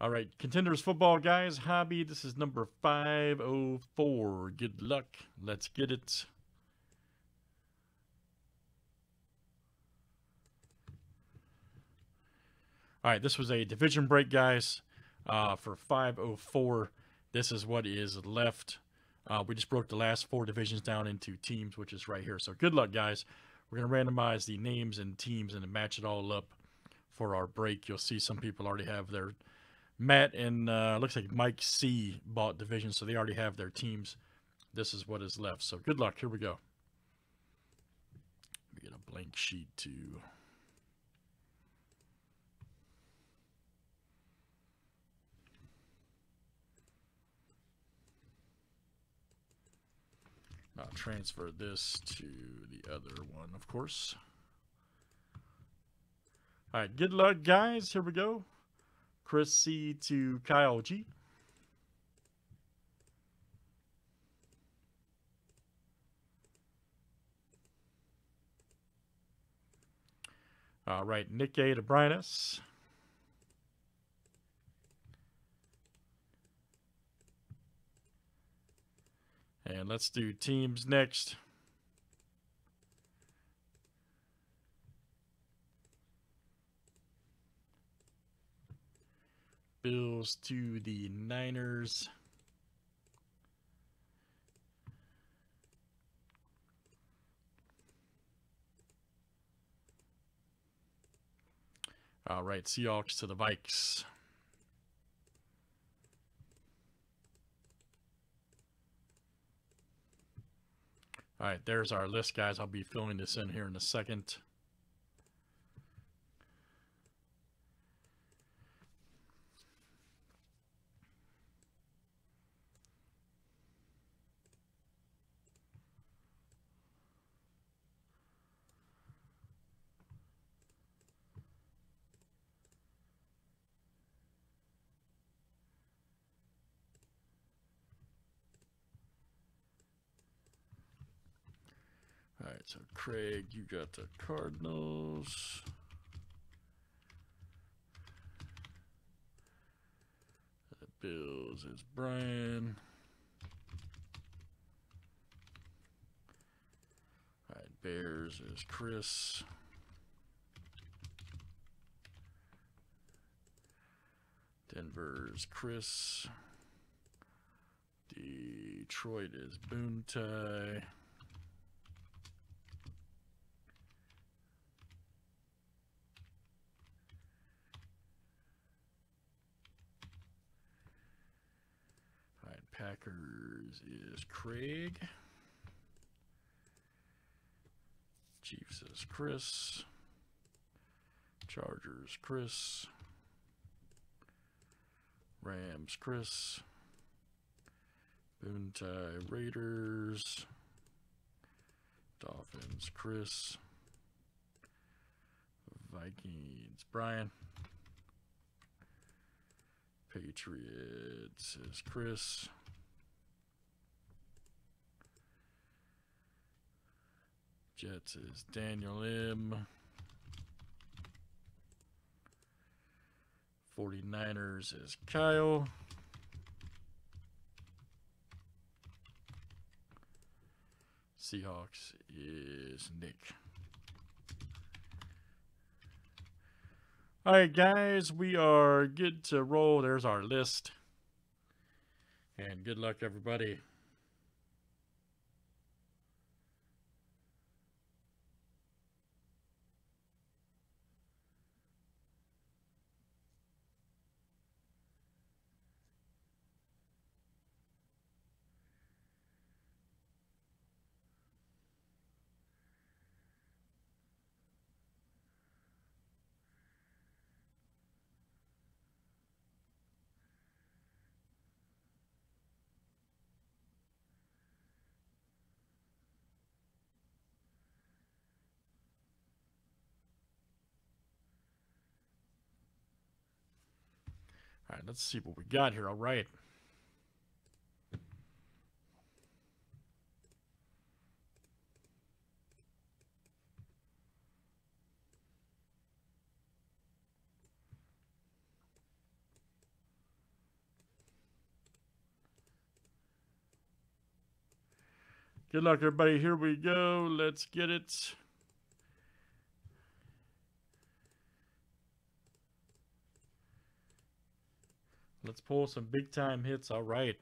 All right, contenders football guys, hobby. This is number 504. Good luck. Let's get it. All right, this was a division break, guys, uh, for 504. This is what is left. Uh, we just broke the last four divisions down into teams, which is right here. So good luck, guys. We're going to randomize the names and teams and match it all up for our break. You'll see some people already have their Matt and uh, looks like Mike C bought division, so they already have their teams. This is what is left. So good luck. Here we go. We get a blank sheet to I'll transfer this to the other one, of course. All right, good luck, guys. Here we go. Chris C to Kyle G. All right, Nick A to Brian S. And let's do teams next. Bills to the Niners. All right, Seahawks to the Vikes. All right, there's our list, guys. I'll be filling this in here in a second. Right, so Craig, you got the Cardinals. The Bills is Brian. All right, Bears is Chris. Denver's Chris. Detroit is Boontie. Packers is Craig. Chiefs is Chris. Chargers, Chris. Rams, Chris. Boontie Raiders. Dolphins, Chris. Vikings, Brian. Patriots is Chris. Jets is Daniel M. 49ers is Kyle. Seahawks is Nick. All right, guys, we are good to roll. There's our list. And good luck, everybody. All right, let's see what we got here. All right. Good luck, everybody. Here we go. Let's get it. Pull some big time hits. All right.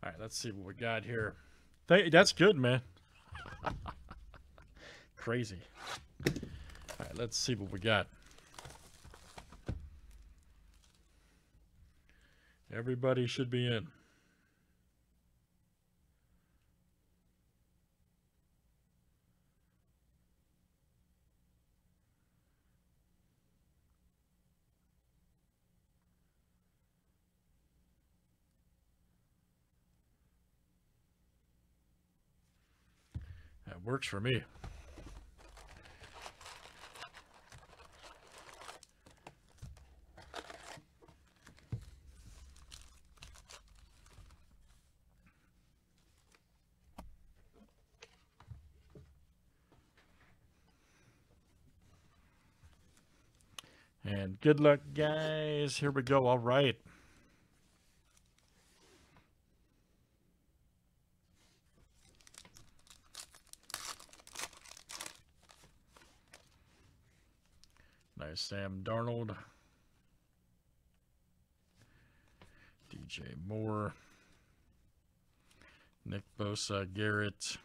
All right, let's see what we got here. that's good, man. Crazy. All right, let's see what we got. Everybody should be in. That works for me. And good luck, guys. Here we go. All right. Nice Sam Darnold. DJ Moore. Nick Bosa, Garrett.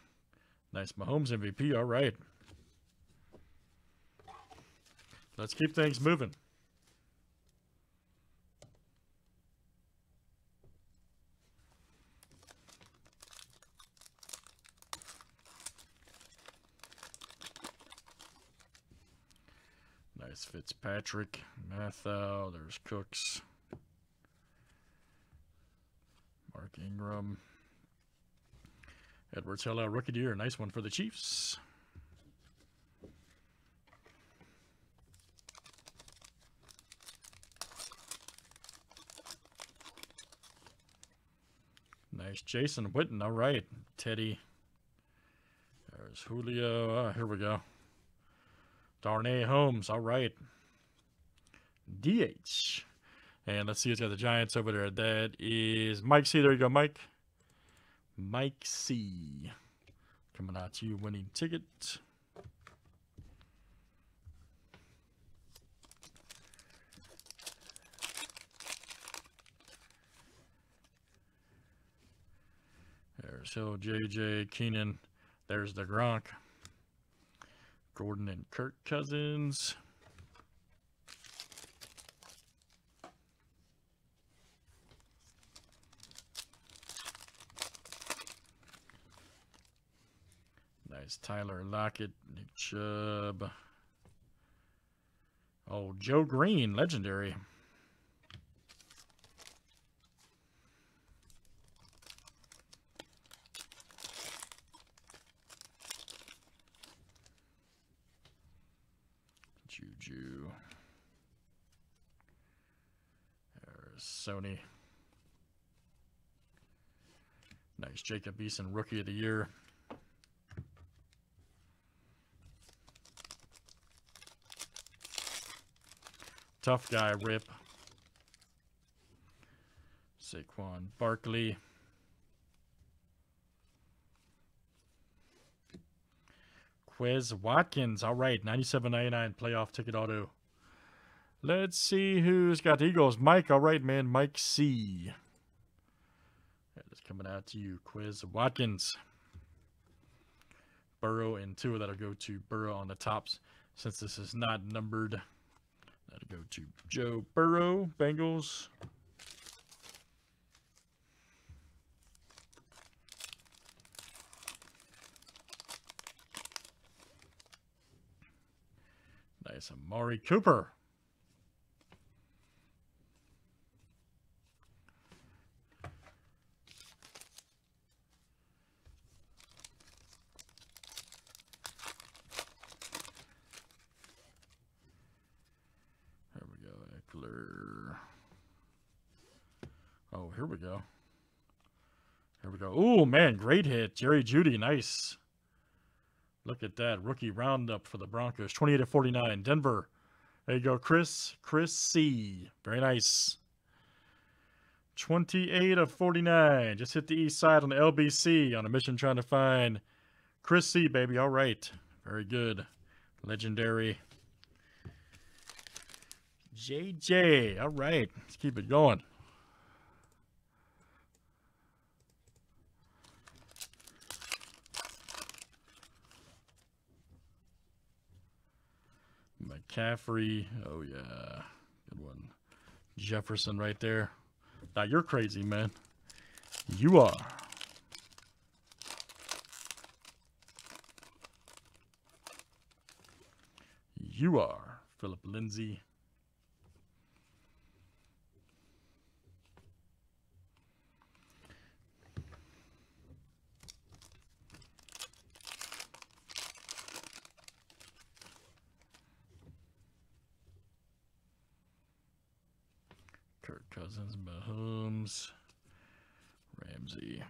Nice Mahomes MVP. All right. Let's keep things moving. Nice Fitzpatrick, Mathieu, there's Cooks, Mark Ingram, Edwards-Helaire, rookie deer, nice one for the Chiefs. Nice Jason Witten, all right, Teddy. There's Julio, oh, here we go. Darnay Holmes. All right. DH. And let's see who's got the Giants over there. That is Mike C. There you go, Mike. Mike C. Coming out to you, winning ticket. Hill, JJ, Keenan. There's the Gronk. Gordon and Kirk Cousins. Nice Tyler Lockett, Nick Chubb. Oh, Joe Greene, legendary. Juju. There's Sony. Nice. Jacob Eason, Rookie of the Year. Tough guy, Rip. Saquon Barkley. Quez Watkins. All right, 97.99 playoff ticket auto. Let's see who's got the Eagles. Mike, all right, man. Mike C. That is coming out to you. Quez Watkins. Burrow and two that'll go to Burrow on the tops. Since this is not numbered, that'll go to Joe Burrow, Bengals. Nice. Amari Cooper. Here we go. Here we go. Oh, man, great hit. Jerry Jeudy, nice. Look at that. Rookie roundup for the Broncos. 28 to 49. Denver. There you go, Chris. Chris C. Very nice. 28 of 49. Just hit the east side on the LBC on a mission trying to find Chris C, baby. All right. Very good. Legendary. JJ. All right. Let's keep it going. McCaffrey. Oh, yeah. Good one. Jefferson right there. Now, you're crazy, man. You are. You are. Philip Lindsay. Kirk Cousins, Mahomes, Ramsey.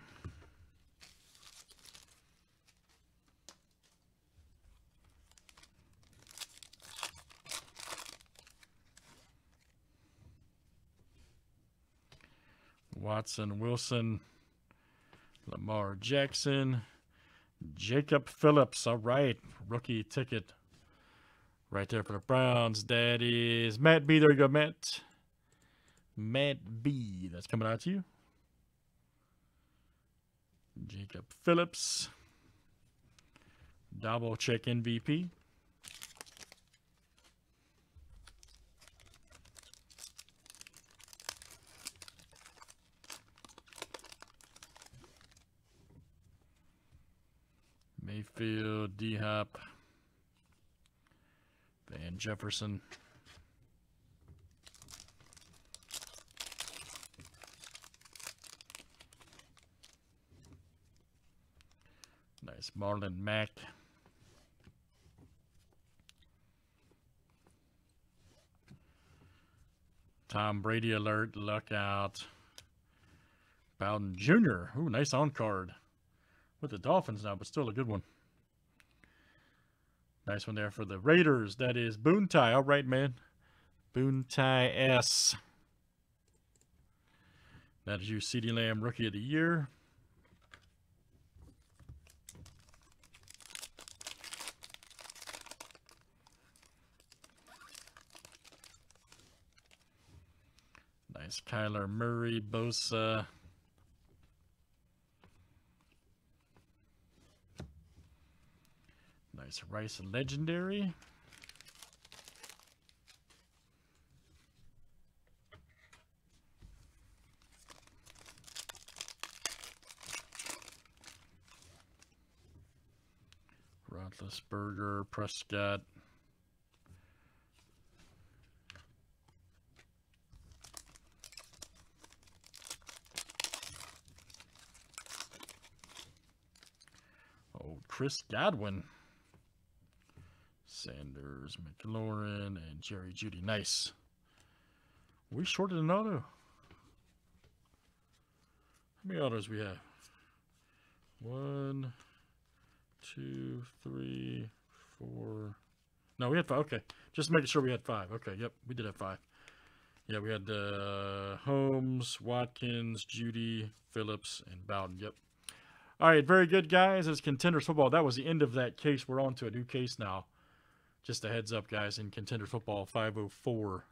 Watson, Wilson, Lamar Jackson, Jacob Phillips. All right, rookie ticket right there for the Browns. That is Matt B. There you go, Matt. Matt B. That's coming out to you. Jacob Phillips. Double check MVP. Mayfield, D Hop, Van Jefferson. Nice Marlon Mack. Tom Brady alert, look out. Bowden Jr. Ooh, nice on card. With the Dolphins now, but still a good one. Nice one there for the Raiders. That is Boontai. All right, man. Boontai S. That is your CeeDee Lamb Rookie of the Year. Nice Kyler Murray, Bosa. Nice Rice Legendary. Roethlisberger, Prescott. Oh, Chris Godwin. Sanders, McLaurin, and Jerry Jeudy. Nice. We shorted an auto. How many autos we have? One, two, three, four. No, we had five. Okay. Just making sure we had five. Okay. Yep. We did have five. Yeah, we had uh, Holmes, Watkins, Jeudy, Phillips, and Bowden. Yep. All right. Very good, guys. It's Contenders Football. That was the end of that case. We're on to a new case now. Just a heads up, guys, in Contender Football 504